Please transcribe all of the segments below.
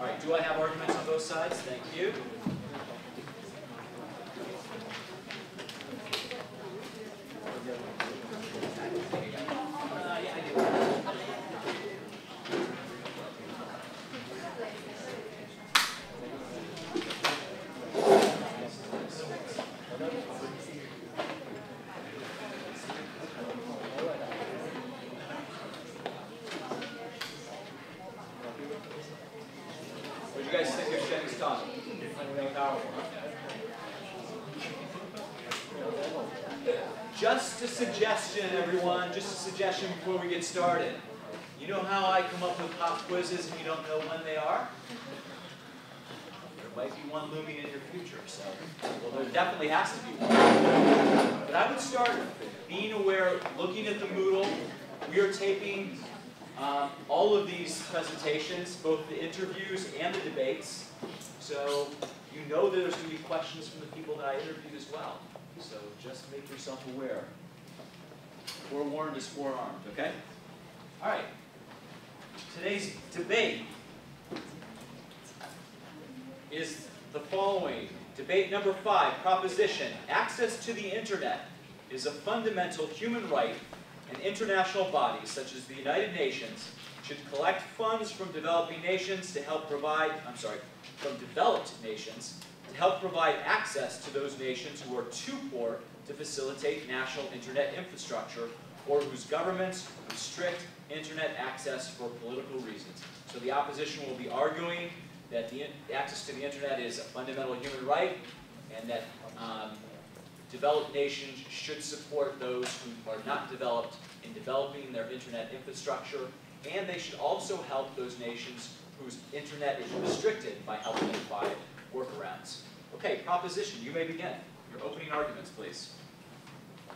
All right, do I have arguments on both sides? Thank you. Uh, yeah, I do. What do you guys think of Jenny's talk? Really powerful, huh? Just a suggestion, everyone, just a suggestion before we get started. You know how I come up with pop quizzes and you don't know when they are? There might be one looming in your future, so, well, there definitely has to be one. But I would start being aware, looking at the Moodle. We are taping um, all of these presentations, both the interviews and the debates. So you know that there's going to be questions from the people that I interviewed as well. So just make yourself aware. Forewarned is forearmed, okay? All right. Today's debate is the following. Debate number five, proposition. Access to the internet is a fundamental human right and international bodies such as the United Nations should collect funds from developing nations to help provide, I'm sorry, from developed nations to help provide access to those nations who are too poor to facilitate national internet infrastructure or whose governments restrict internet access for political reasons. So the opposition will be arguing that the access to the internet is a fundamental human right and that um, developed nations should support those who are not developed in developing their internet infrastructure, and they should also help those nations whose internet is restricted by helping them find workarounds. Okay, proposition, you may begin. Your opening arguments, please.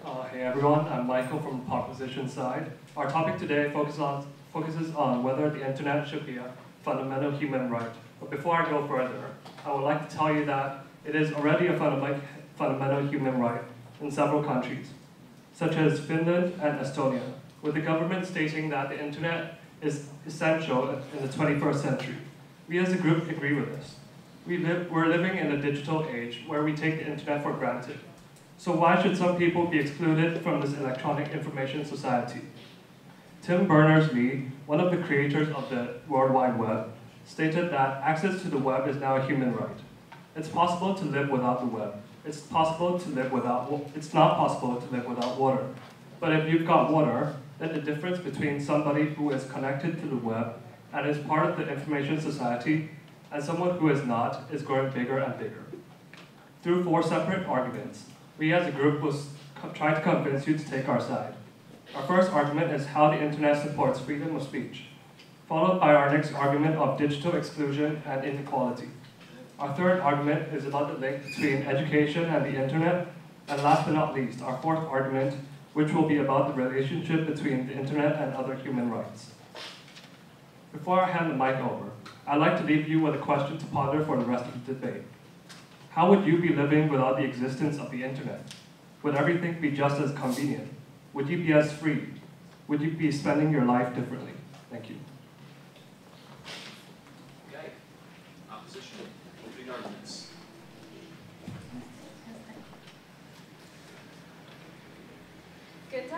Uh, hey everyone, I'm Michael from the proposition side. Our topic today focus on, focuses on whether the internet should be a fundamental human right. But before I go further, I would like to tell you that it is already a fundamental human right in several countries, such as Finland and Estonia, with the government stating that the internet is essential in the 21st century. We as a group agree with this. We live, we're living in a digital age where we take the internet for granted. So why should some people be excluded from this electronic information society? Tim Berners-Lee, one of the creators of the World Wide Web, stated that access to the web is now a human right. It's possible to live without the web. It's possible to live without, it's not possible to live without water. But if you've got water, then the difference between somebody who is connected to the web and is part of the information society and someone who is not is growing bigger and bigger. Through four separate arguments, we as a group will try to convince you to take our side. Our first argument is how the internet supports freedom of speech, followed by our next argument of digital exclusion and inequality. Our third argument is about the link between education and the internet, and last but not least, our fourth argument, which will be about the relationship between the internet and other human rights. Before I hand the mic over, I'd like to leave you with a question to ponder for the rest of the debate. How would you be living without the existence of the internet? Would everything be just as convenient? Would you be as free? Would you be spending your life differently? Thank you. Okay. Opposition, opening arguments. Good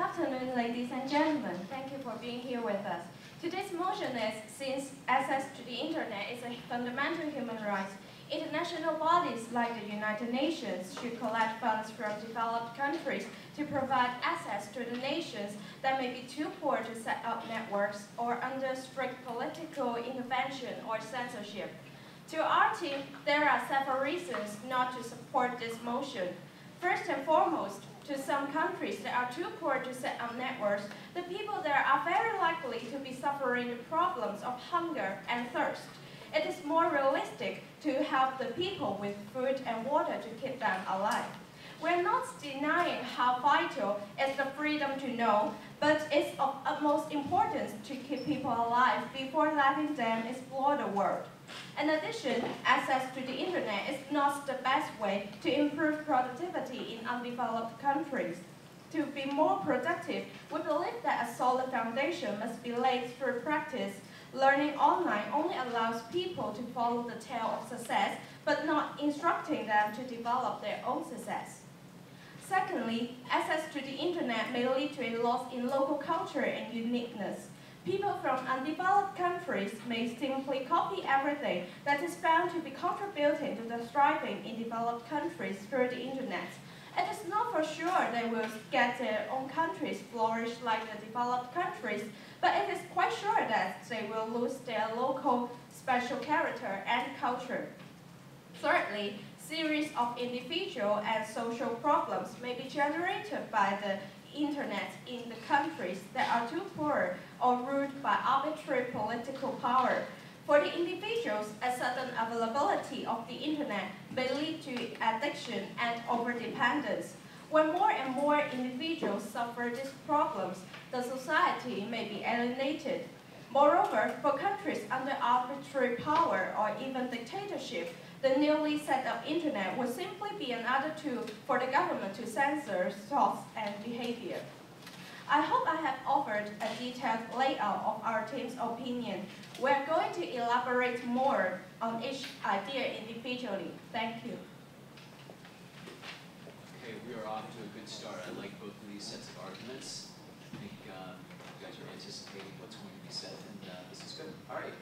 ladies and gentlemen. Thank you for being here with us. Today's motion is, since access to the internet is a fundamental human right, international bodies like the United Nations should collect funds from developed countries to provide access to the nations that may be too poor to set up networks or under strict political intervention or censorship. To our team, there are several reasons not to support this motion. First and foremost, to some countries that are too poor to set up networks, the people there are very likely to be suffering the problems of hunger and thirst. It is more realistic to help the people with food and water to keep them alive. We're not denying how vital is the freedom to know, but it's of utmost importance to keep people alive before letting them explore the world. In addition, access to the internet is not the best way to improve productivity in undeveloped countries. To be more productive, we believe that a solid foundation must be laid through practice, learning online only allows people to follow the tale of success, but not instructing them to develop their own success. Secondly, access to the internet may lead to a loss in local culture and uniqueness. People from undeveloped countries may simply copy everything that is found to be contributing to the thriving in developed countries through the internet. It is not for sure they will get their own countries flourish like the developed countries, but it is quite sure that they will lose their local special character and culture. Thirdly, series of individual and social problems may be generated by the internet in the countries that are too poor or ruled by arbitrary political power. For the individuals, a sudden availability of the internet may lead to addiction and overdependence. When more and more individuals suffer these problems, the society may be alienated. Moreover, for countries under arbitrary power or even dictatorship, the newly set up internet would simply be another tool for the government to censor thoughts and behavior. I hope I have offered a detailed layout of our team's opinion. We are going to elaborate more on each idea individually. Thank you. Okay, we are off to a good start. I like both of these sets of arguments. I think uh, you guys are anticipating what's going to be said, and uh, this is good. All right.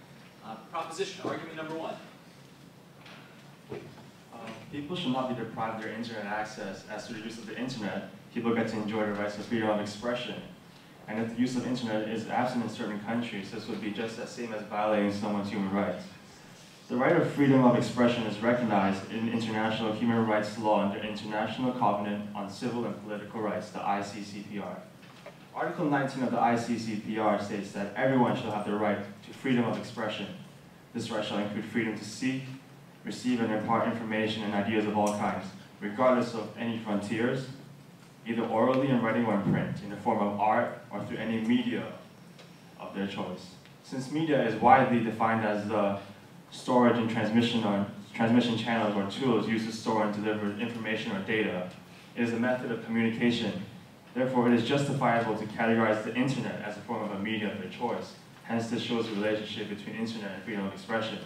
Uh, proposition, argument number one. People should not be deprived of their internet access as through the use of the internet, people get to enjoy the rights of freedom of expression. And if the use of internet is absent in certain countries, this would be just as same as violating someone's human rights. The right of freedom of expression is recognized in international human rights law under International Covenant on Civil and Political Rights, the ICCPR. Article 19 of the ICCPR states that everyone shall have the right to freedom of expression. This right shall include freedom to seek, receive, and impart information and ideas of all kinds, regardless of any frontiers, either orally in writing or in print, in the form of art or through any media of their choice. Since media is widely defined as the storage and transmission or transmission channels or tools used to store and deliver information or data, it is a method of communication. Therefore, it is justifiable to categorize the internet as a form of a media of their choice. Hence, this shows the relationship between internet and freedom of expression.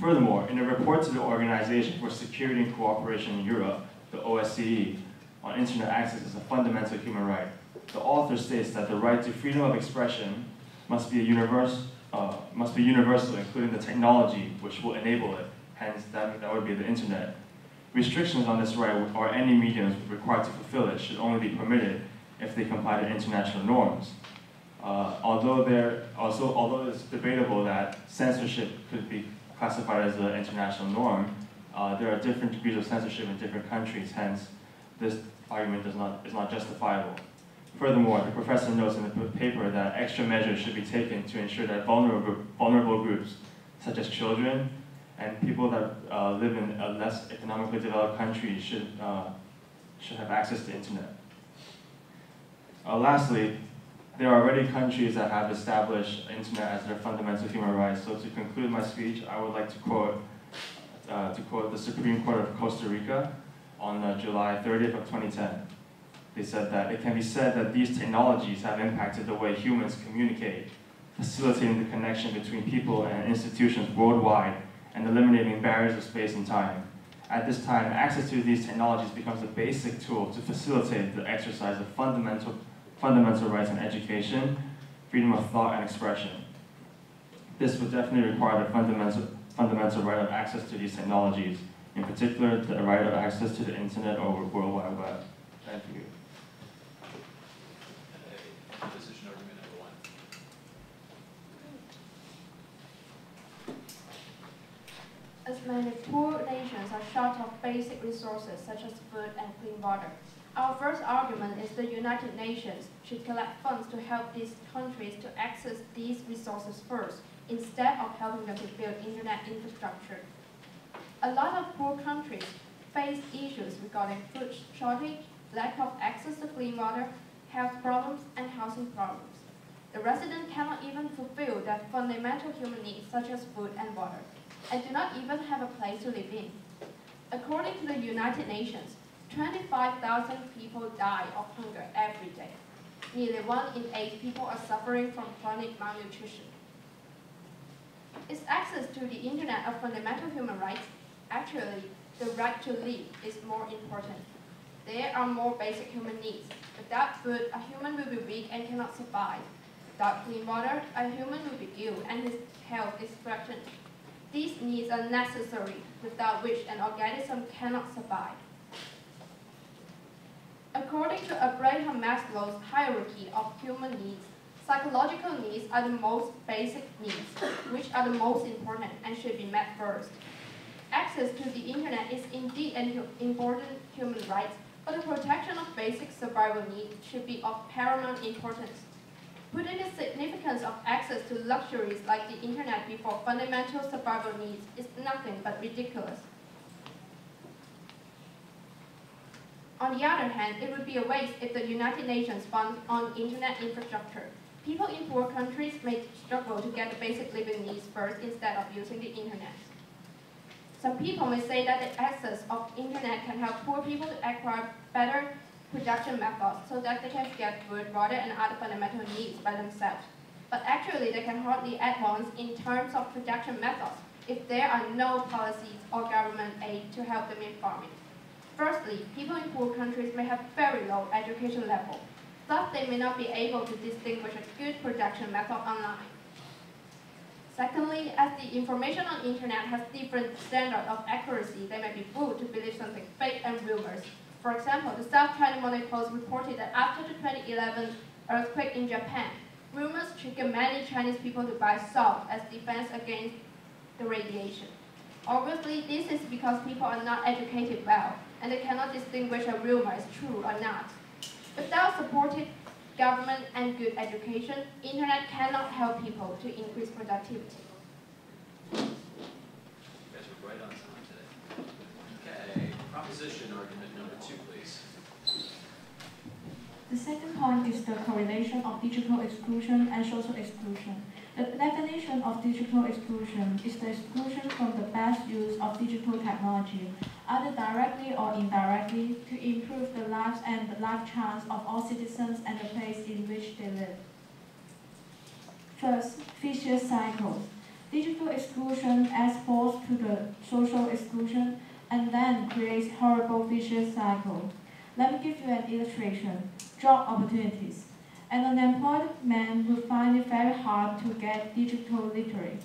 Furthermore, in a report to the Organization for Security and Cooperation in Europe, the OSCE, on internet access as a fundamental human right. The author states that the right to freedom of expression must be, a universe, uh, must be universal, including the technology which will enable it, hence that, that would be the internet. Restrictions on this right or any mediums required to fulfill it should only be permitted if they comply to international norms. Uh, although there also although it's debatable that censorship could be classified as an international norm, uh, there are different degrees of censorship in different countries. Hence, this argument does not, is not justifiable. Furthermore, the professor notes in the paper that extra measures should be taken to ensure that vulnerable, vulnerable groups, such as children and people that uh, live in a less economically developed countries, should, uh, should have access to internet. Uh, lastly, there are already countries that have established internet as their fundamental human rights. So to conclude my speech, I would like to quote, uh, to quote the Supreme Court of Costa Rica, on uh, July 30th of 2010. They said that it can be said that these technologies have impacted the way humans communicate, facilitating the connection between people and institutions worldwide and eliminating barriers of space and time. At this time, access to these technologies becomes a basic tool to facilitate the exercise of fundamental, fundamental rights in education, freedom of thought and expression. This would definitely require the fundamental, fundamental right of access to these technologies, in particular the right of access to the internet or World Wide Web. Thank you. As many poor nations are short of basic resources such as food and clean water, our first argument is the United Nations should collect funds to help these countries to access these resources first, instead of helping them to build internet infrastructure. A lot of poor countries face issues regarding food shortage, lack of access to clean water, health problems, and housing problems. The residents cannot even fulfill their fundamental human needs such as food and water, and do not even have a place to live in. According to the United Nations, 25,000 people die of hunger every day. Nearly one in eight people are suffering from chronic malnutrition. Is access to the internet a fundamental human right? Actually, the right to live is more important. There are more basic human needs. Without food, a human will be weak and cannot survive. Without clean water, a human will be ill and his health is threatened. These needs are necessary, without which an organism cannot survive. According to Abraham Maslow's hierarchy of human needs, psychological needs are the most basic needs, which are the most important and should be met first. Access to the internet is indeed an important human right, but the protection of basic survival needs should be of paramount importance. Putting the significance of access to luxuries like the internet before fundamental survival needs is nothing but ridiculous. On the other hand, it would be a waste if the United Nations funds on internet infrastructure. People in poor countries may struggle to get the basic living needs first instead of using the internet. Some people may say that the access of internet can help poor people to acquire better production methods so that they can get food, water, and other fundamental needs by themselves. But actually, they can hardly advance in terms of production methods if there are no policies or government aid to help them in farming. Firstly, people in poor countries may have very low education level, thus they may not be able to distinguish a good production method online. Secondly, as the information on internet has different standards of accuracy, they may be fooled to believe something fake and rumors. For example, the South China Morning Post reported that after the 2011 earthquake in Japan, rumors triggered many Chinese people to buy salt as defense against the radiation. Obviously, this is because people are not educated well, and they cannot distinguish a rumor as true or not. Without supportive government and good education, internet cannot help people to increase productivity. You guys are right on time today. Okay, proposition argument number two, please. The second point is the correlation of digital exclusion and social exclusion. The definition of digital exclusion is the exclusion from the best use of digital technology, either directly or indirectly, to improve the lives and the life chance of all citizens and the place in which they live. First, vicious cycle. Digital exclusion adds force to the social exclusion and then creates horrible vicious cycle. Let me give you an illustration. Job opportunities. An unemployed man will find it very hard to get digital literate.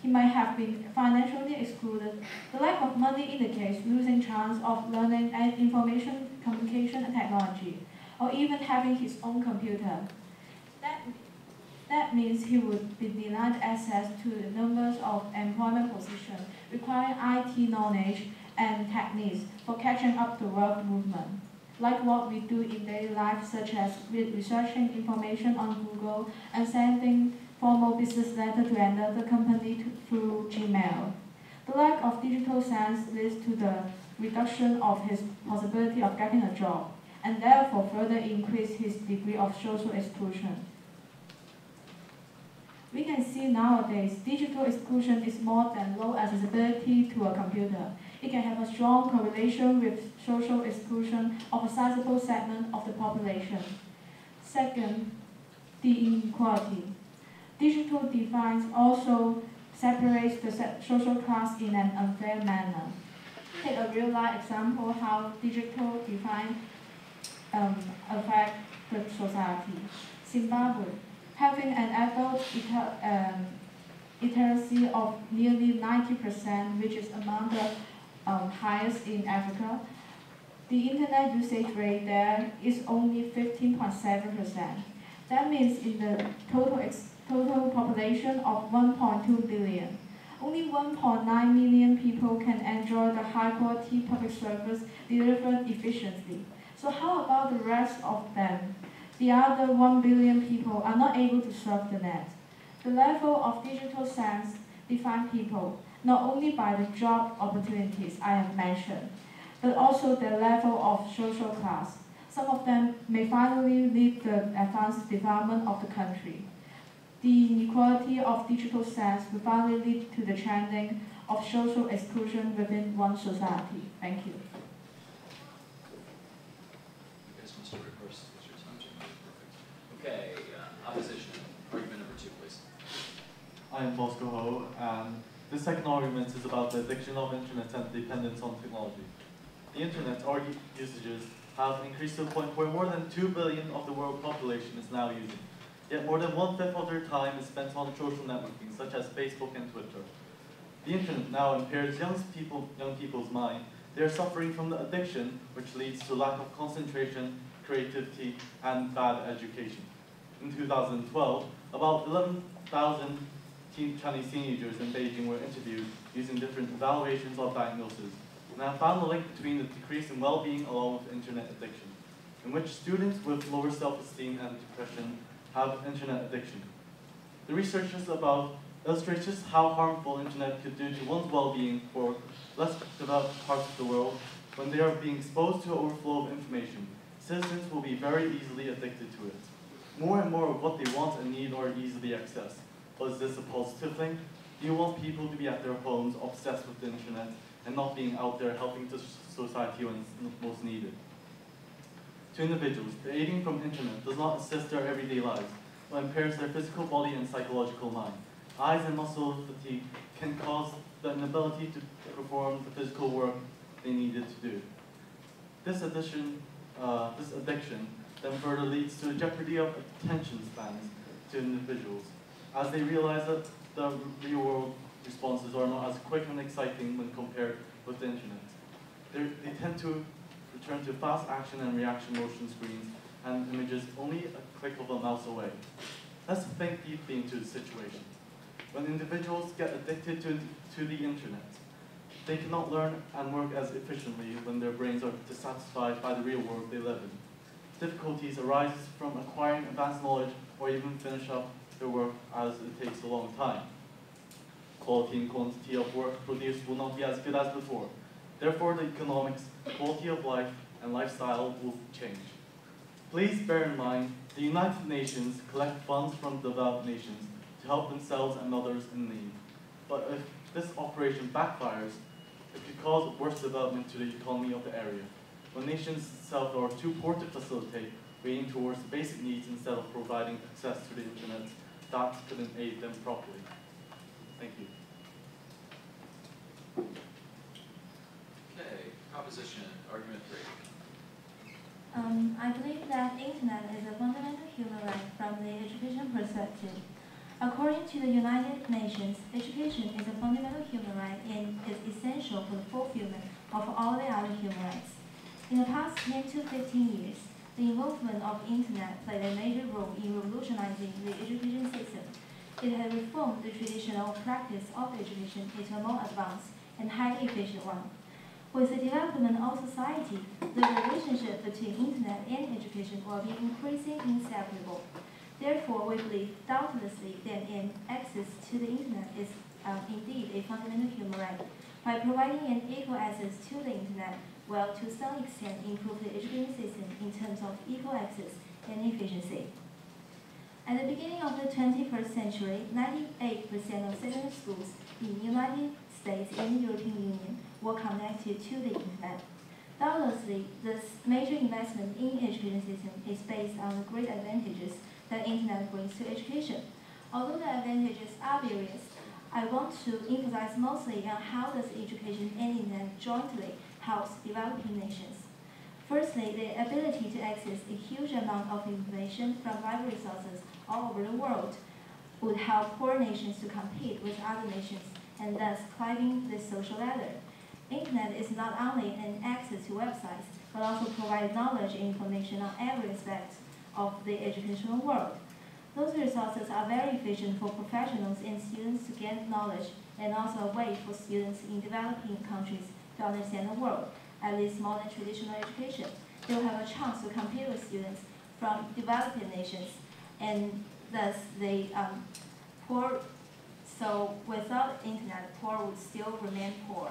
He might have been financially excluded. The lack of money indicates losing chance of learning and information communication and technology, or even having his own computer. That, that means he would be denied access to the numbers of employment positions requiring IT knowledge and techniques for catching up the world movement like what we do in daily life, such as re- researching information on Google and sending formal business letter to another company to, through Gmail. The lack of digital sense leads to the reduction of his possibility of getting a job, and therefore further increase his degree of social exclusion. We can see nowadays digital exclusion is more than low accessibility to a computer. It can have a strong correlation with social exclusion of a sizable segment of the population. Second, the inequality. Digital divides also separates the social class in an unfair manner. Take a real life example how digital divide um, affect the society. Zimbabwe, having an adult um, literacy of nearly 90%, which is among the um, highest in Africa. The internet usage rate there is only 15.7%. That means in the total, total population of 1.2 billion, only 1.9 million people can enjoy the high quality public service delivered efficiently. So how about the rest of them? The other 1 billion people are not able to surf the net. The level of digital sense defines people not only by the job opportunities I have mentioned, but also their level of social class. Some of them may finally lead the advanced development of the country. The inequality of digital sense will finally lead to the trending of social exclusion within one society. Thank you. You guys must have rehearsed because your times are not perfect. Okay, uh, opposition, argument number two, please. I I'm Bosco Ho, and the second argument is about the addiction of internet and dependence on technology. The internet, usages, have increased to a point where more than 2 billion of the world population is now using. Yet more than one-fifth of their time is spent on social networking, such as Facebook and Twitter. The internet now impairs young, people, young people's mind. They are suffering from the addiction, which leads to lack of concentration, creativity, and bad education. In 2012, about 11,000 teen Chinese teenagers in Beijing were interviewed using different evaluations of diagnosis, and I found a link between the decrease in well-being along with internet addiction, in which students with lower self-esteem and depression have internet addiction. The research is about illustrates just how harmful internet could do to one's well-being for less developed parts of the world when they are being exposed to an overflow of information. Citizens will be very easily addicted to it. More and more of what they want and need are easily accessed. But is this a positive thing? Do you want people to be at their homes obsessed with the internet and not being out there helping to society when it's most needed? To individuals, the aiding from internet does not assist their everyday lives, but impairs their physical body and psychological mind. Eyes and muscle fatigue can cause the inability to perform the physical work they needed to do. This uh, this addiction then further leads to a jeopardy of attention spans to individuals, as they realize that the real world responses are not as quick and exciting when compared with the internet. They're, they tend to return to fast action and reaction motion screens and images only a click of a mouse away. Let's think deeply into the situation. When individuals get addicted to, to the internet, they cannot learn and work as efficiently when their brains are dissatisfied by the real world they live in. Difficulties arise from acquiring advanced knowledge or even finish up their work as it takes a long time. Quality and quantity of work produced will not be as good as before. Therefore, the economics, quality of life, and lifestyle will change. Please bear in mind, the United Nations collect funds from developed nations to help themselves and others in need. But if this operation backfires, it could cause worse development to the economy of the area. When nations themselves are too poor to facilitate, we aim towards basic needs instead of providing access to the internet that couldn't aid them properly. Thank you. Okay, proposition, argument three. Um, I believe that internet is a fundamental human right from the education perspective. According to the United Nations, education is a fundamental human right and is essential for the fulfillment of all the other human rights. In the past 10 to 15 years, the involvement of internet played a major role in revolutionizing the education system. It has reformed the traditional practice of education into a more advanced and highly efficient one. With the development of society, the relationship between internet and education will be increasingly inseparable. Therefore, we believe doubtlessly that an access to the internet is uh, indeed a fundamental human right. By providing an equal access to the internet will to some extent improve the education system in terms of equal access and efficiency. At the beginning of the 21st century, 98% of secondary schools in the United States and the European Union were connected to the internet. Doubtlessly, this major investment in education system is based on the great advantages that internet brings to education. Although the advantages are various, I want to emphasize mostly on how does education and internet jointly helps developing nations. Firstly, the ability to access a huge amount of information from library sources all over the world would help poor nations to compete with other nations and thus climbing the social ladder. Internet is not only an access to websites, but also provide knowledge and information on every aspect of the educational world. Those resources are very efficient for professionals and students to gain knowledge and also a way for students in developing countries to understand the world, at least more than traditional education. They will have a chance to compete with students from developing nations and thus they um, poor so without internet, poor would still remain poor.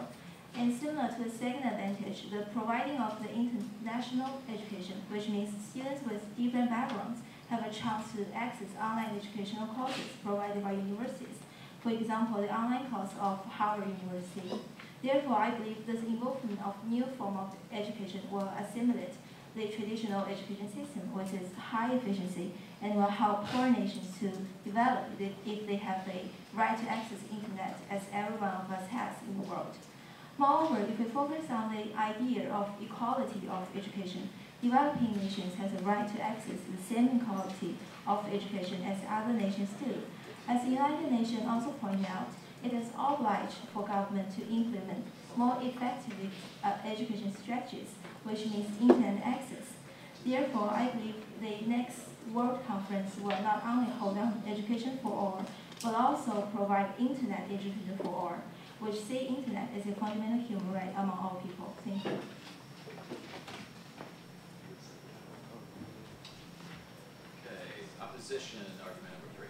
And similar to the second advantage, the providing of the international education, which means students with different backgrounds have a chance to access online educational courses provided by universities. For example, the online course of Harvard University. Therefore, I believe this involvement of new form of education will assimilate the traditional education system, which is high efficiency and will help poor nations to develop if if they have the right to access internet as every one of us has in the world. Moreover, if we focus on the idea of equality of education, developing nations has a right to access the same quality of education as other nations do. As the United Nations also pointed out, it is obliged for government to implement more effective uh, education strategies, which means internet access. Therefore, I believe the next World Conference will not only hold on education for all, but also provide internet education for all, which see internet as a fundamental human right among all people. Thank you. Okay, opposition, argument number three.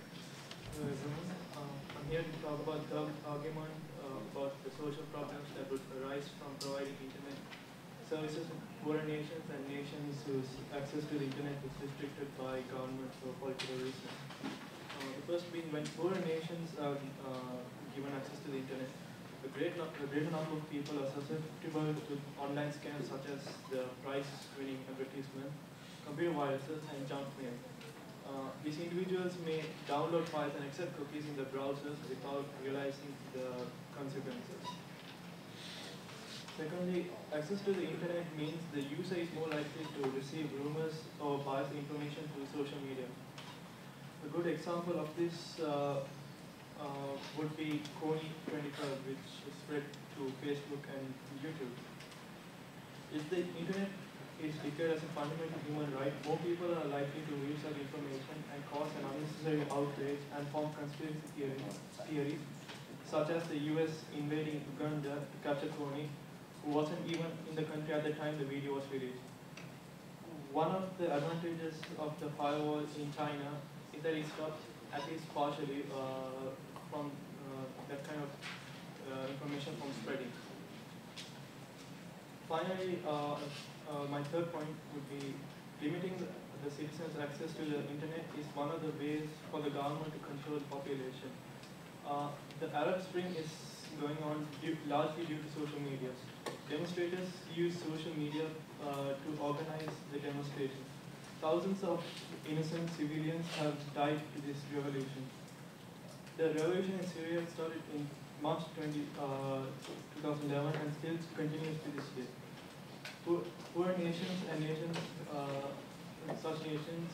Hello everyone. Um, I'm here to talk about the argument uh, about the social problems that would arise from providing internet services in poorer nations and nations whose access to the internet is restricted by governments for political reasons. Uh, the first being when poorer nations are uh, given access to the internet, a great nu- a greater number of people are susceptible to online scams such as the price-winning advertisement, computer viruses, and junk mail. These individuals may download files and accept cookies in the browsers without realizing the consequences. Secondly, access to the internet means the user is more likely to receive rumors or biased information through social media. A good example of this uh, uh, would be Kony25, which spread to Facebook and YouTube. If the internet is declared as a fundamental human right, more people are likely to view such information and cause an unnecessary outrage and form conspiracy theories, theories such as the US invading Uganda to capture Kony, who wasn't even in the country at the time the video was released. One of the advantages of the firewall in China is that it stops, at least partially, uh, from uh, that kind of uh, information from spreading. Finally, uh, my third point would be limiting the, citizens' access to the internet is one of the ways for the government to control the population. Uh, the Arab Spring is going on due, largely due to social media. Demonstrators use social media uh, to organize the demonstration. Thousands of innocent civilians have died to this revolution. The revolution in Syria started in March 20, uh, 2011 and still continues to this day. Poor, poor nations and nations, uh, such nations,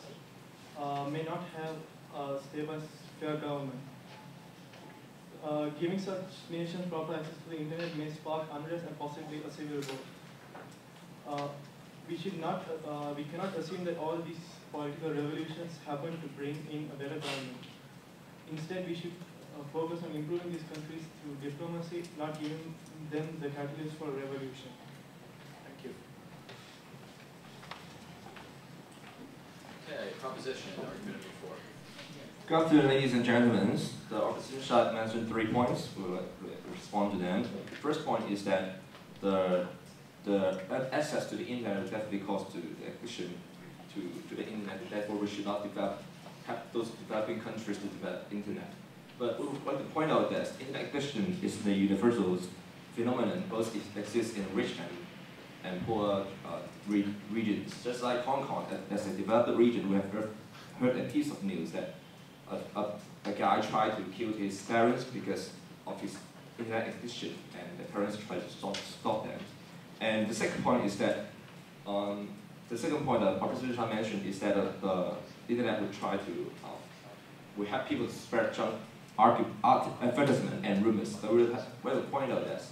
uh, may not have a stable, fair government. Uh, giving such nations proper access to the internet may spark unrest and possibly a civil war. Uh, we should not, uh, we cannot assume that all these political revolutions happen to bring in a better government. Instead, we should uh, focus on improving these countries through diplomacy, not giving them the catalyst for revolution. Thank you. Okay, proposition, argument four. Good afternoon, ladies and gentlemen. The opposition side mentioned three points. We will respond to them. The first point is that the the access to the internet will definitely cause to the addiction to, to the internet. Therefore, we should not develop help those developing countries to develop internet. But we like to point out that internet addiction is the universal phenomenon. Both exists in rich and and poor uh, re regions. Just like Hong Kong, as a developed region, we have heard, heard a piece of news that a, a, a guy tried to kill his parents because of his internet addiction, and the parents tried to stop, stop them. And the second point is that, um, the second point that Professor Chan mentioned is that uh, the internet will try to, uh, we have people spread junk argue, advertisement and rumors. So we'll, have, we'll point out that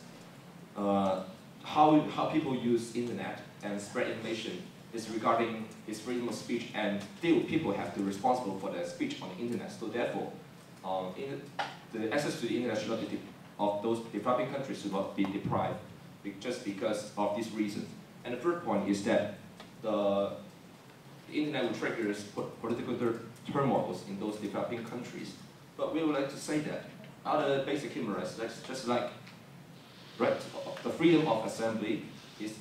uh, how, how people use internet and spread information is regarding its freedom of speech and still people have to be responsible for their speech on the internet. So therefore, um, in, the access to the internet should not be of those developing countries should not be deprived just because of this reason. And the third point is that the, the internet will trigger political turmoils in those developing countries. But we would like to say that other basic human rights, just like right, the freedom of assembly is,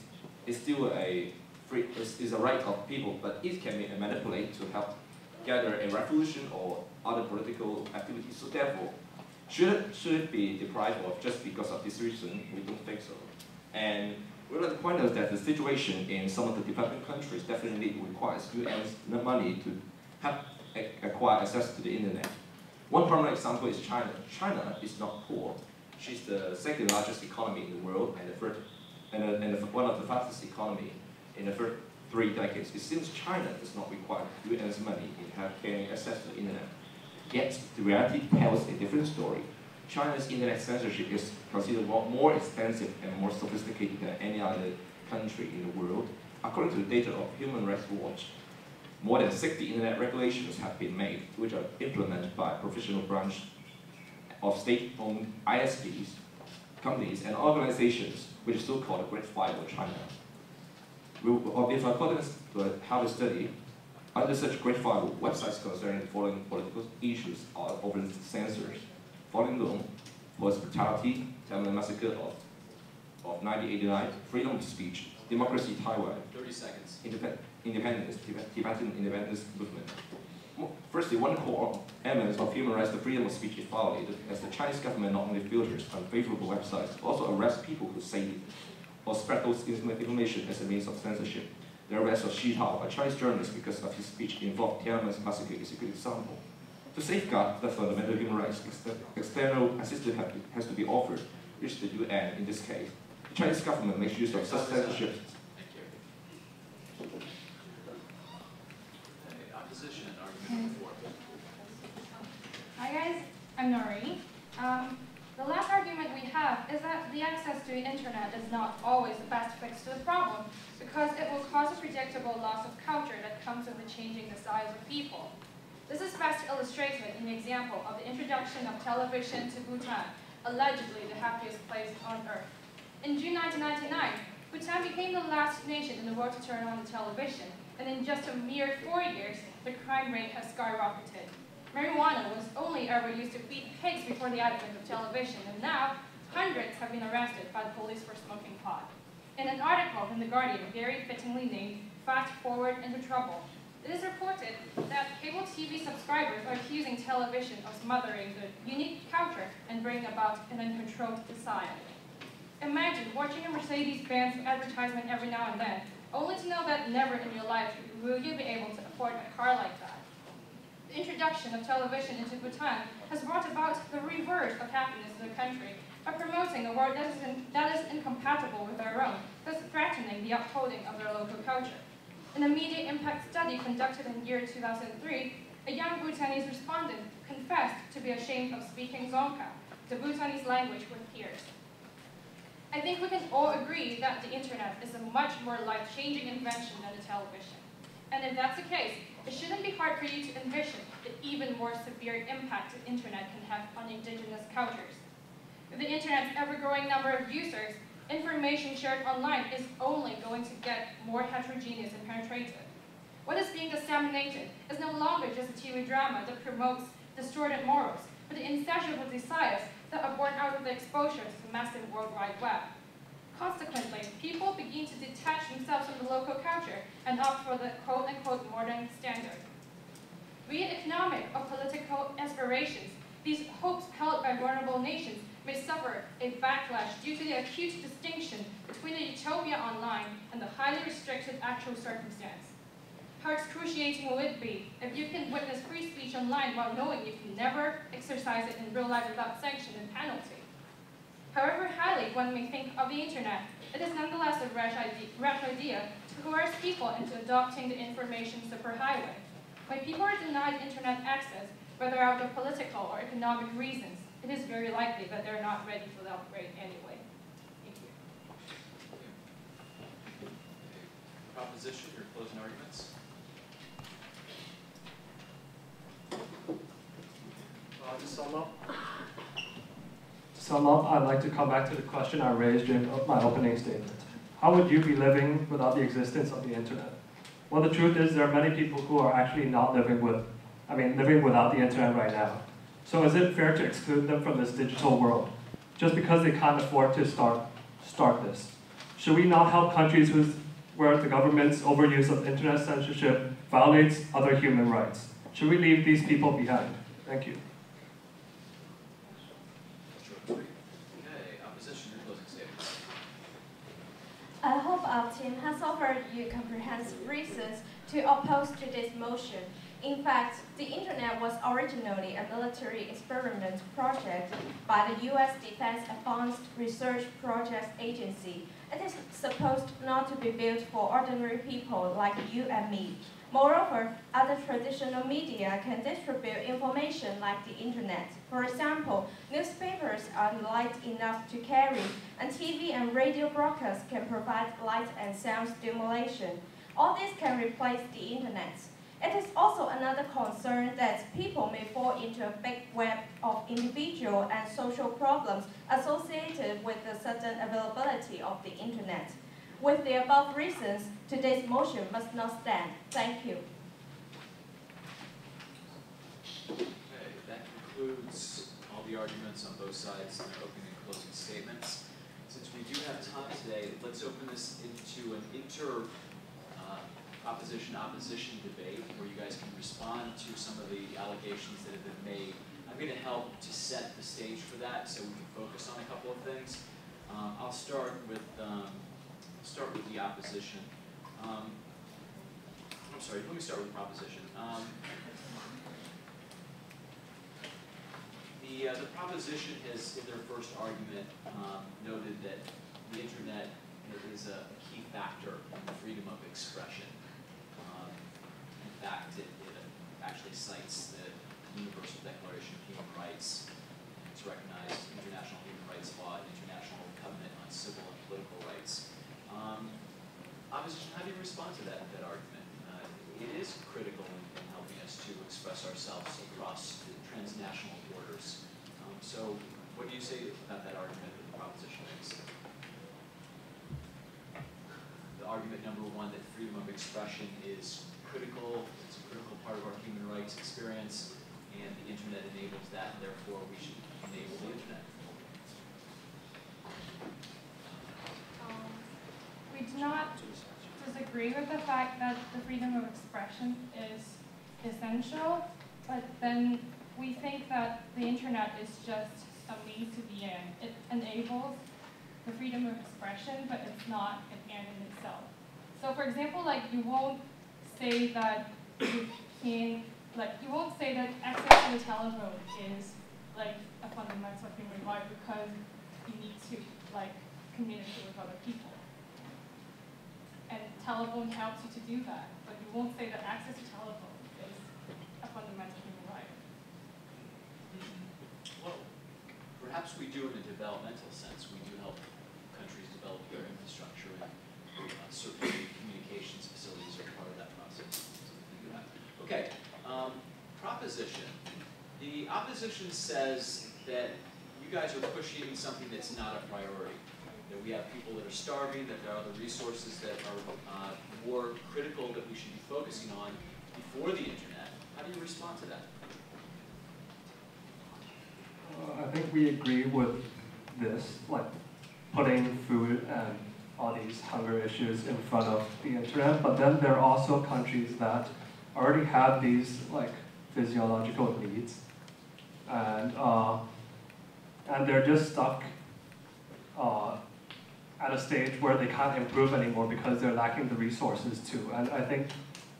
is still a free, is, is a right of people, but it can be manipulated to help gather a revolution or other political activities. So therefore, should it, should it be deprived of just because of this reason? We don't think so. And we like to point out that the situation in some of the developing countries definitely requires UN money to have acquire access to the internet. One prominent example is China. China is not poor. She's the second largest economy in the world and the third, and, the, and the, one of the fastest economy in the first three decades. It seems China does not require US money in having access to the internet. Yet the reality tells a different story. China's internet censorship is considered more expensive and more sophisticated than any other country in the world. According to the data of Human Rights Watch, more than 60 internet regulations have been made, which are implemented by professional branch of state-owned ISPs, companies, and organizations, which is so-called the Great Firewall of China. We will With accordance to how to study, under such Great Firewall, websites concerning the following political issues are often censored. Falun Gong, police brutality, Tiananmen massacre of, of 1989, freedom of speech, democracy Taiwan, 30 seconds. Independ independence, Tibetan independence movement. Firstly, one core element of human rights, the freedom of speech is violated, as the Chinese government not only filters unfavorable websites, but also arrests people who say it, or spread those information as a means of censorship. The arrest of Shi Tao, a Chinese journalist, because of his speech involved Tiananmen's massacre, is a good example. To safeguard the fundamental human rights, external assistance has to be offered, which the UN in this case. The Chinese government makes use of such censorship Um, the last argument we have is that the access to the internet is not always the best fix to the problem because it will cause a predictable loss of culture that comes with the changing the size of people. This is best illustrated in the example of the introduction of television to Bhutan, allegedly the happiest place on earth. In June 1999, Bhutan became the last nation in the world to turn on the television, and in just a mere four years, the crime rate has skyrocketed. Marijuana was only ever used to feed pigs before the advent of television, and now hundreds have been arrested by the police for smoking pot. In an article in The Guardian, very fittingly named, Fast Forward into Trouble, it is reported that cable TV subscribers are accusing television of smothering the unique culture and bringing about an uncontrolled society. Imagine watching a Mercedes-Benz advertisement every now and then, only to know that never in your life will you be able to afford a car like that. The introduction of television into Bhutan has brought about the reverse of happiness in the country by promoting a world that is, in, that is incompatible with our own, thus threatening the upholding of their local culture. In a media impact study conducted in year 2003, a young Bhutanese respondent confessed to be ashamed of speaking Dzongkha, the Bhutanese language with peers. I think we can all agree that the internet is a much more life-changing invention than the television. And if that's the case, it shouldn't be hard for you to envision the even more severe impact the internet can have on indigenous cultures. With the internet's ever-growing number of users, information shared online is only going to get more heterogeneous and penetrative. What is being disseminated is no longer just a TV drama that promotes distorted morals, but the insatiable desires that are born out of the exposure to the massive World Wide Web. Consequently, people begin to detach themselves from the local culture and opt for the quote-unquote modern standard. Be economic or political aspirations, these hopes held by vulnerable nations may suffer a backlash due to the acute distinction between the utopia online and the highly restricted actual circumstance. How excruciating will it be if you can witness free speech online while knowing you can never exercise it in real life without sanction and penalty? However highly one may think of the internet, it is nonetheless a rash idea, rash idea to coerce people into adopting the information superhighway. When people are denied internet access, whether out of political or economic reasons, it is very likely that they're not ready for the upgrade anyway. Thank you. Proposition, your closing arguments? Well, to sum up, sum up, I'd like to come back to the question I raised in my opening statement. How would you be living without the existence of the internet? Well, the truth is there are many people who are actually not living with, I mean, living without the internet right now. So is it fair to exclude them from this digital world just because they can't afford to start, start this? Should we not help countries whose, where the government's overuse of internet censorship violates other human rights? Should we leave these people behind? Thank you. I hope our team has offered you comprehensive reasons to oppose to this motion. In fact, the internet was originally a military experiment project by the U.S. Defense Advanced Research Projects Agency. It is supposed not to be built for ordinary people like you and me. Moreover, other traditional media can distribute information like the internet. For example, newspapers are light enough to carry, and TV and radio broadcasts can provide light and sound stimulation. All this can replace the internet. It is also another concern that people may fall into a big web of individual and social problems associated with the sudden availability of the internet. With the above reasons, today's motion must not stand. Thank you. Concludes all the arguments on both sides in their opening and closing statements. Since we do have time today, let's open this into an inter, uh, opposition opposition debate where you guys can respond to some of the allegations that have been made. I'm gonna help to set the stage for that so we can focus on a couple of things. Um, I'll start with, um, start with the opposition. Um, I'm sorry, let me start with the proposition. Um, The, uh, the proposition has, in their first argument, um, noted that the internet is a key factor in freedom of expression. Um, In fact, it, it actually cites the Universal Declaration of Human Rights. It's recognized international human rights law, and international covenant on civil and political rights. Um, opposition, how do you respond to that, that argument? Uh, it is critical in, in helping us to express ourselves across the transnational borders. Um, so, what do you say about that argument that the proposition makes? The argument number one that freedom of expression is critical, it's a critical part of our human rights experience, and the internet enables that, and therefore we should enable the internet. Um, We do not disagree with the fact that the freedom of expression is essential, but then we think that the internet is just a means to the end. It enables the freedom of expression, but it's not an end in itself. So for example, like you won't say that you can, like you won't say that access to the telephone is like a fundamental human right because you need to like communicate with other people. And telephone helps you to do that, but you won't say that access to telephone is a fundamental human right. Well, perhaps we do in a developmental sense. We do help countries develop their infrastructure, and uh, certainly communications facilities are part of that process. Okay, um, proposition. The opposition says that you guys are pushing something that's not a priority. That we have people that are starving, that there are other resources that are uh, more critical that we should be focusing on before the internet. How do you respond to that? I think we agree with this, like putting food and all these hunger issues in front of the internet. But then there are also countries that already have these like physiological needs, and uh, and they're just stuck uh, at a stage where they can't improve anymore because they're lacking the resources too. And I think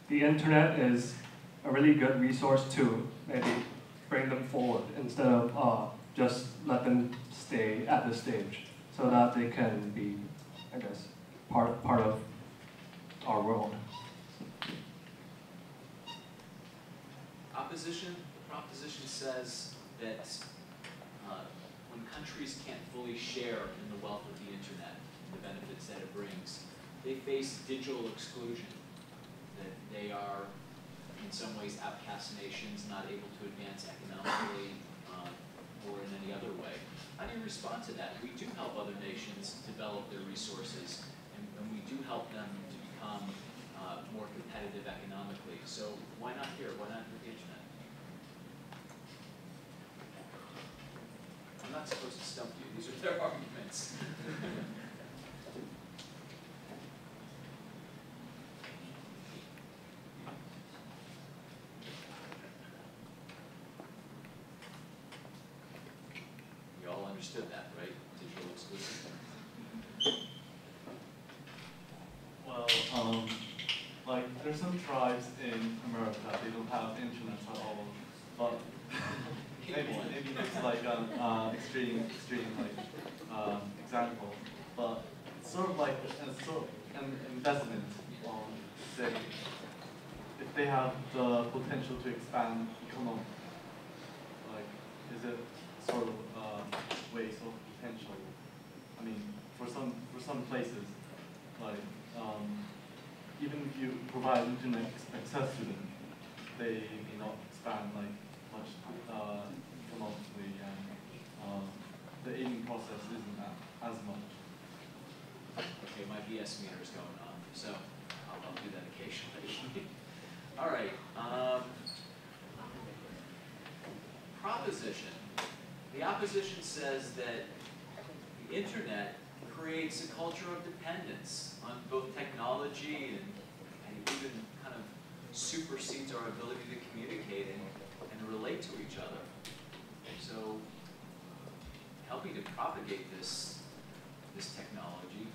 the internet is a really good resource to maybe bring them forward instead of uh, just let them stay at this stage so that they can be, I guess, part, part of our world. Opposition, the proposition says that uh, when countries can't fully share in the wealth of the internet and the benefits that it brings, they face digital exclusion, that they are in some ways outcast nations, not able to advance economically uh, or in any other way. How do you respond to that? We do help other nations develop their resources, and, and we do help them to become uh, more competitive economically. So why not here? Why not internet? I'm not supposed to stump you. These are their arguments. understood that, right? Digital exclusive. Well, um, like there's some tribes in America they don't have internet at all, but maybe maybe it's like an uh, extreme extreme like um, example, but sort of like a sort of an investment on say if they have the potential to expand economically, like is it sort of uh, waste of potential? I mean, for some for some places, like um, even if you provide internet access to them, they may not expand like much uh, economically, and um, the aiming process isn't as much. Okay, my BS meter is going on, so I'll, I'll do that occasionally. All right, um, proposition. The opposition says that the internet creates a culture of dependence on both technology and, and even kind of supersedes our ability to communicate and, and relate to each other. So, helping to propagate this, this technology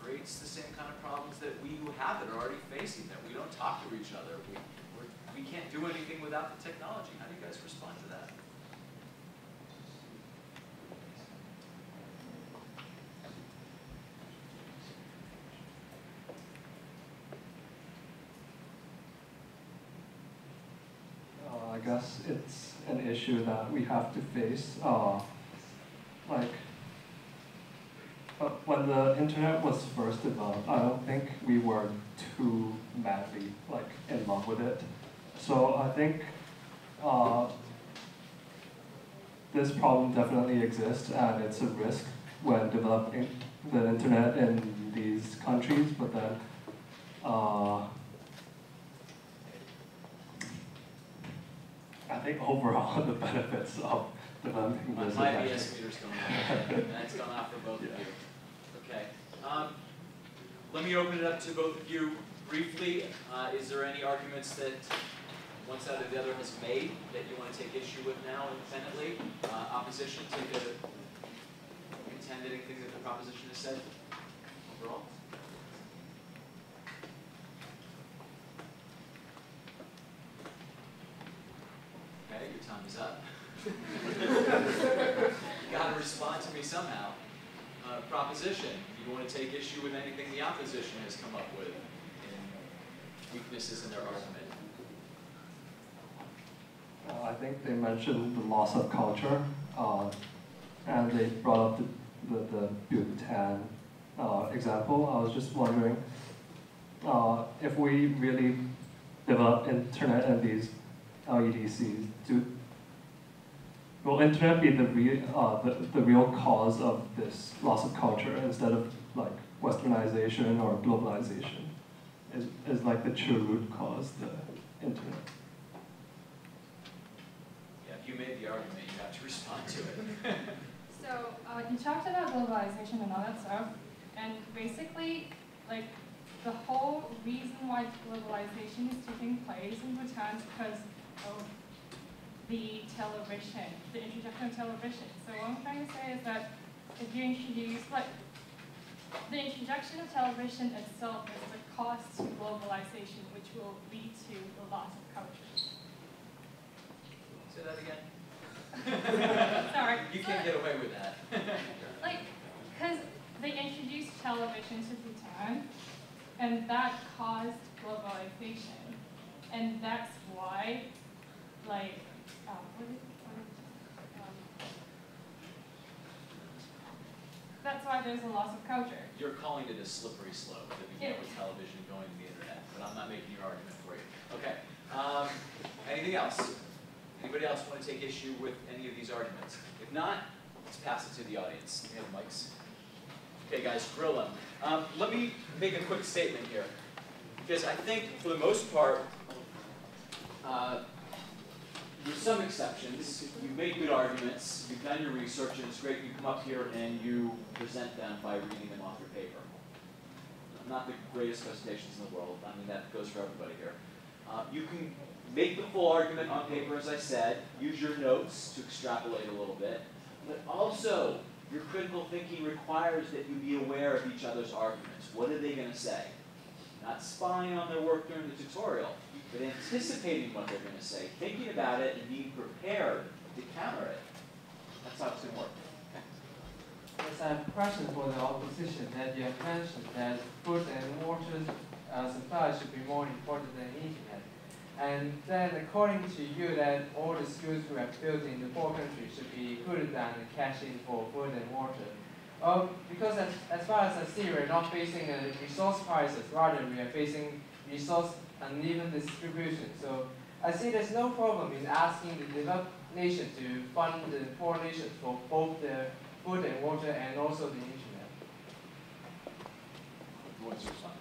creates the same kind of problems that we who have it are already facing, that we don't talk to each other. We, we can't do anything without the technology. How do you guys respond to that? It's an issue that we have to face. Uh, like, uh, when the internet was first developed, I don't think we were too madly like in love with it. So I think uh, this problem definitely exists, and it's a risk when developing the internet in these countries. But then. Uh, I think overall the benefits of developing My, my BS meter's going off, and it's gone off for both of you. Okay. Um, let me open it up to both of you briefly. Uh, is there any arguments that one side or the other has made that you want to take issue with now independently? Uh, opposition to the contend anything that the proposition has said overall? Okay, your time is up. You gotta respond to me somehow. Uh, proposition, if you wanna take issue with anything the opposition has come up with in weaknesses in their argument? Uh, I think they mentioned the loss of culture, uh, and they brought up the, the, the Bhutan uh, example. I was just wondering uh, if we really develop internet and these LEDCs, do, will internet be the, re, uh, the, the real cause of this loss of culture instead of like westernization or globalization? Is, is like the true root cause the internet? Yeah, if you made the argument, you have to respond to it. So uh, you talked about globalization and all that stuff, and basically, like the whole reason why globalization is taking place in Bhutan is because of the television, the introduction of television. So what I'm trying to say is that if you introduce, like, the introduction of television itself is the cost to globalization, which will lead to the loss of culture. Say that again. Sorry. You can't get away with that. like, because they introduced television to Bhutan, and that caused globalization, and that's why, like, um, what is, what is, um, that's why there's a loss of culture. You're calling it a slippery slope that Yeah. with television going to the internet, but I'm not making your argument for you. Okay. Um, anything else? Anybody else want to take issue with any of these arguments? If not, let's pass it to the audience. We have mics. Okay, guys, grill them. Um, let me make a quick statement here, because I think for the most part, uh, with some exceptions, you've made good arguments, you've done your research, and it's great you come up here and you present them by reading them off your paper. Not the greatest presentations in the world, I mean, that goes for everybody here. Uh, you can make the full argument on paper, as I said, use your notes to extrapolate a little bit, but also, your critical thinking requires that you be aware of each other's arguments. What are they gonna say? Not spying on their work during the tutorial, but anticipating what they're gonna say, thinking about it and being prepared to counter it. That's how Hudson work. Yes, I a question for the opposition that you have mentioned that food and water uh, supply should be more important than internet. And then according to you that all the schools we have built in the poor countries should be put down and cash in for food and water. Um, because as, as far as I see, we're not facing a resource crisis, rather we are facing resource uneven distribution. So I see there's no problem in asking the developed nation to fund the poor nations for both the food and water and also the internet. Wants to respond?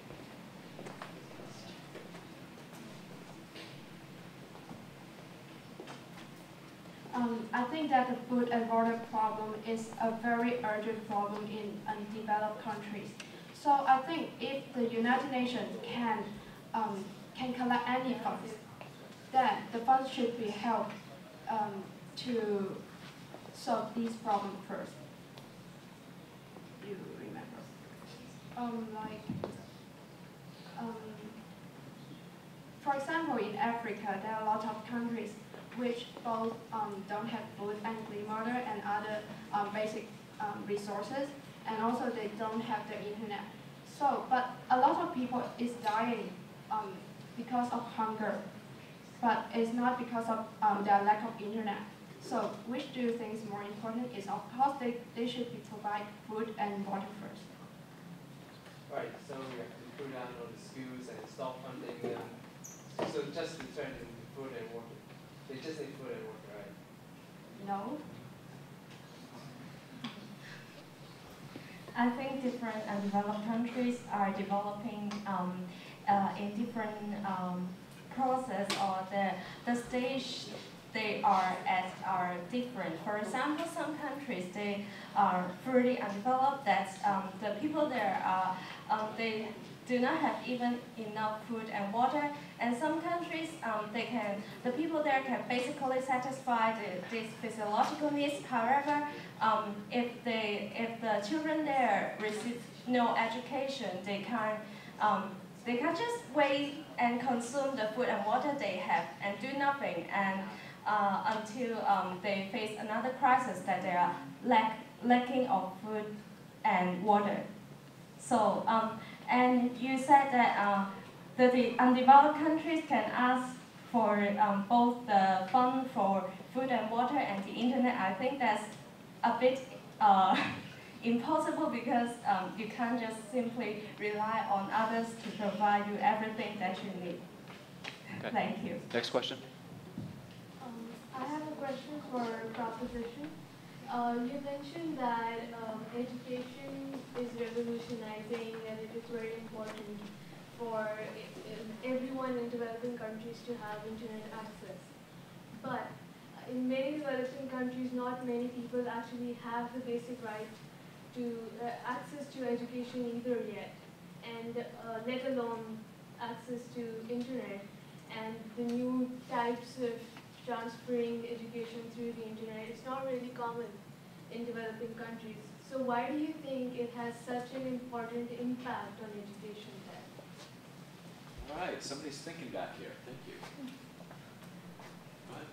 Um, I think that the food and water problem is a very urgent problem in undeveloped countries. So I think if the United Nations can um, can collect any funds, then the funds should be held um, to solve these problems first. You remember? Um, like, um, for example, in Africa, there are a lot of countries which both um, don't have food and clean water and other um, basic um, resources, and also they don't have the internet. So, but a lot of people is dying um, because of hunger, but it's not because of um, their lack of internet. So, which do you think is more important? Is of course they, they should be provide food and water first. Right, so we have to put down all the schools and stop funding them. So just return them to food and water. They just need food water, right? No. I think different undeveloped countries are developing um, uh, in different um, process or the, the stage they are at are different. For example, some countries they are fully undeveloped. That um, the people there are um, they do not have even enough food and water. And some countries um, they can the people there can basically satisfy the, these physiological needs. However, um, if they if the children there receive no education, they can um, they can just wait and consume the food and water they have and do nothing and uh, until um, they face another crisis that they are lack, lacking of food and water. So, um, and you said that uh, the, the undeveloped countries can ask for um, both the fund for food and water and the internet. I think that's a bit uh, impossible because um, you can't just simply rely on others to provide you everything that you need. Okay. Thank you. Next question. Um, I have a question for proposition. Uh, you mentioned that um, education is revolutionizing and it is very important for everyone in developing countries to have internet access. But in many developing countries, not many people actually have the basic right to uh, access to education either yet, and uh, let alone access to internet and the new types of transferring education through the internet. It's not really common in developing countries. So why do you think it has such an important impact on education there? All right, somebody's thinking back here. Thank you. Go ahead.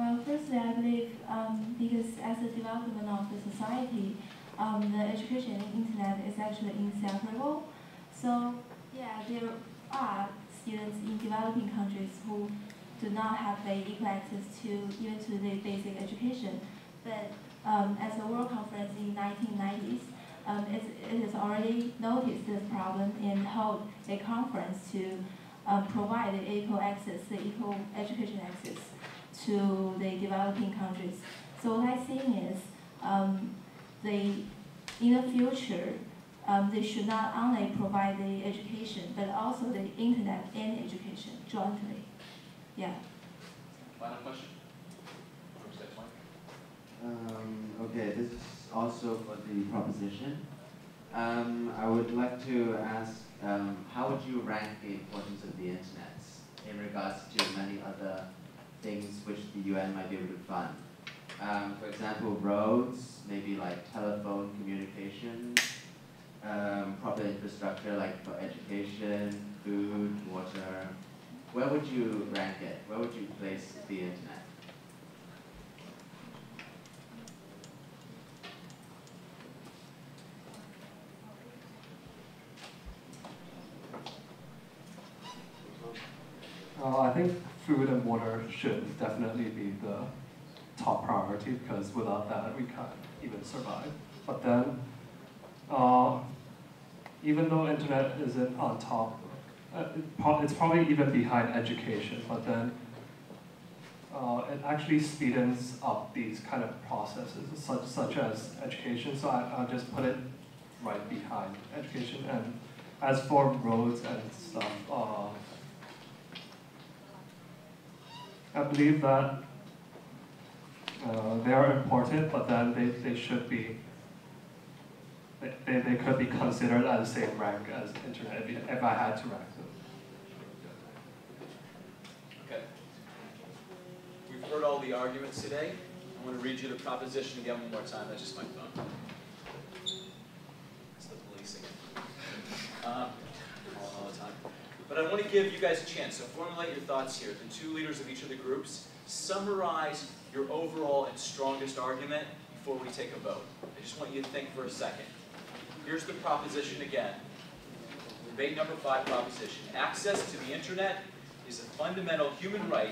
Well, firstly, I believe um, because as the development of the society, um, the education and internet is actually inseparable. So, yeah, there are students in developing countries who do not have the equal access to even to the basic education. But um, as a World Conference in 1990s, um, it, it has already noticed this problem and held a conference to um, provide equal access, the equal education access to the developing countries. So what I think is, um, they, in the future, um, they should not only provide the education, but also the internet and education jointly. Yeah. Final question? From stage one. Um, okay, this is also for the proposition. Um, I would like to ask, um, how would you rank the importance of the internet in regards to many other things which the UN might be able to fund. Um, for example, roads, maybe like telephone communication, um, proper infrastructure like for education, food, water. Where would you rank it? Where would you place the internet? Uh, I think food and water should definitely be the top priority because without that we can't even survive. But then, uh, even though internet isn't on top, uh, it's probably even behind education. But then, uh, it actually speeds up these kind of processes, such such as education. So I, I'll just put it right behind education. And as for roads and stuff. Uh, I believe that uh, they are important, but then they, they should be, they, they, could be considered at the same rank as internet if, if I had to rank them. Okay. We've heard all the arguments today. I want to read you the proposition again one more time. That's just my phone. It's the policing. Um, all, all the time. But I want to give you guys a chance. So formulate your thoughts here. The two leaders of each of the groups, summarize your overall and strongest argument before we take a vote. I just want you to think for a second. Here's the proposition again. Debate number five proposition. Access to the internet is a fundamental human right,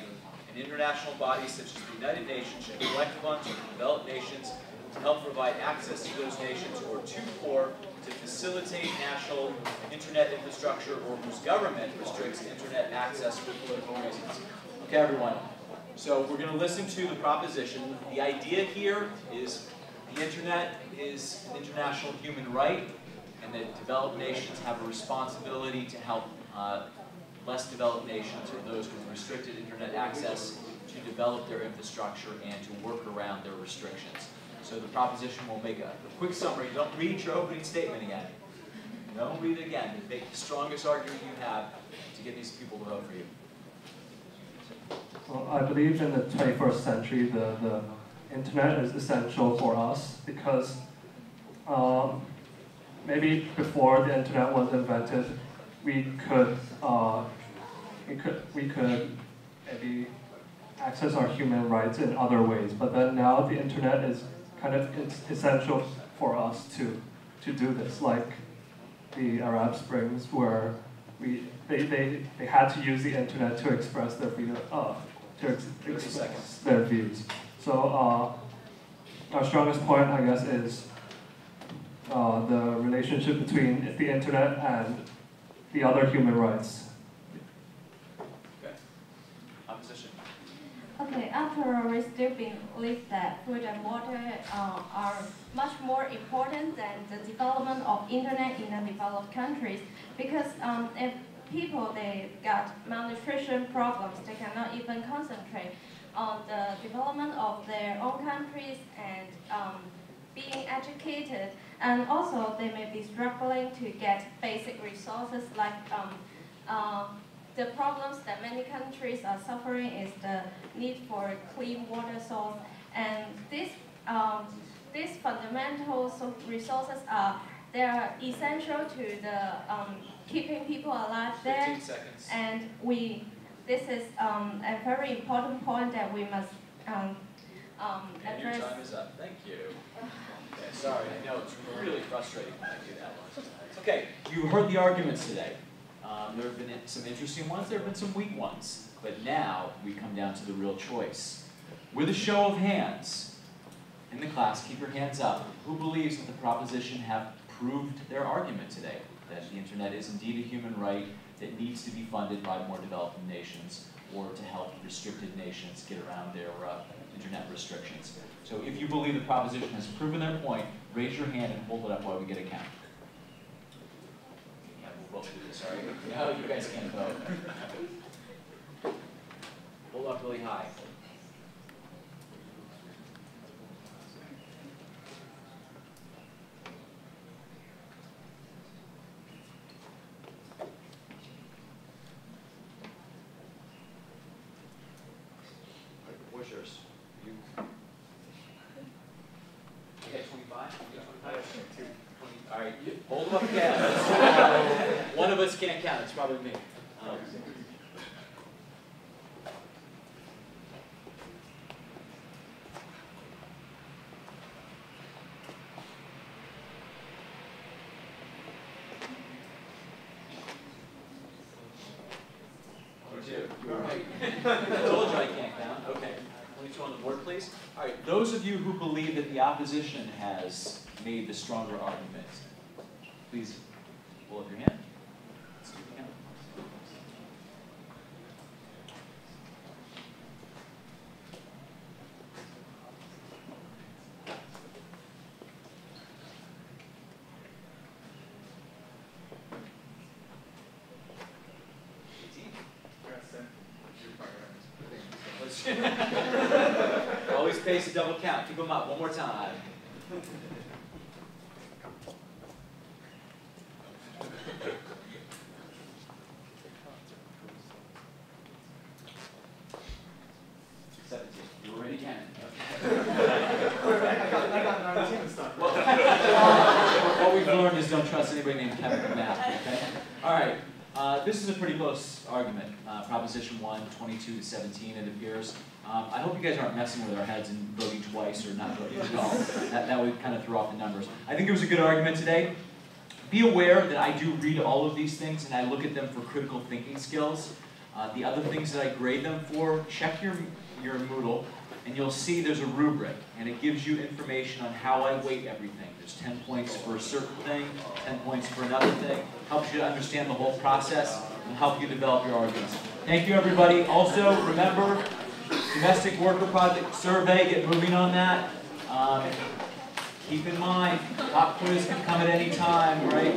and international bodies such as the United Nations should collect funds from developed nations to help provide access to those nations who are too poor to facilitate national internet infrastructure or whose government restricts internet access for political reasons. Okay, everyone. So we're going to listen to the proposition. The idea here is the internet is an international human right, and that developed nations have a responsibility to help uh, less developed nations or those with restricted internet access to develop their infrastructure and to work around their restrictions. So the proposition will make a, quick summary. Don't read your opening statement again. Don't read it again. Make the strongest argument you have to get these people to vote for you. Well, I believe in the 21st century, the, the internet is essential for us because um, maybe before the internet was invented, we could, uh, we could, we could maybe access our human rights in other ways. But then now the internet is kind of essential for us to, to do this, like the Arab Springs, where we, they, they, they had to use the internet to express their freedom, uh, to ex express their views. So uh, our strongest point, I guess, is uh, the relationship between the internet and the other human rights. Okay. Opposition. Okay, after still believe that food and water uh, are much more important than the development of internet in the developed countries because um, if people they got malnutrition problems, they cannot even concentrate on the development of their own countries and um, being educated. And also, they may be struggling to get basic resources like um, uh, the problems that many countries are suffering is the need for clean water source. And these, um, these fundamental resources are they are essential to the um, keeping people alive there. And we, this is um, a very important point that we must um, um, And your time is up. Thank you. Okay, sorry. I know it's really frustrating when I do that. Okay, you heard the arguments today. Um, there have been some interesting ones. There have been some weak ones. But now we come down to the real choice. With a show of hands, in the class, keep your hands up. Who believes that the proposition have proved their argument today? That the internet is indeed a human right that needs to be funded by more developed nations or to help restricted nations get around their uh, internet restrictions. So if you believe the proposition has proven their point, raise your hand and hold it up while we get a count. We'll both this, all right? No, you guys can't vote. Hold up really high. floor is yours. You- Okay, twenty-five? Twenty, all right, you- hold them up again. Can't count, it's probably me. Um, Twenty-two, you were right. I told you I can't count, okay. Twenty-two on the board, please. All right, those of you who believe that the opposition has made the stronger argument, please hold up your hand. Let's do the count. Pays to double count. Keep them up one more time. Seventeen. You were ready, Ken. I got, I got nineteen this time. Well, What we've learned is don't trust anybody named Kevin for math, okay? All right, uh, this is a pretty close argument, uh, Proposition 1, 22 to 17, it appears. Um, I hope you guys aren't messing with our heads and voting twice or not voting at all. That, that would kind of throw off the numbers. I think it was a good argument today. Be aware that I do read all of these things and I look at them for critical thinking skills. Uh, the other things that I grade them for, check your, your Moodle and you'll see there's a rubric and it gives you information on how I weight everything. There's 10 points for a certain thing, 10 points for another thing. Helps you to understand the whole process and help you develop your arguments. Thank you everybody. Also, remember, domestic worker project survey, get moving on that. Um, keep in mind, pop quiz can come at any time, right?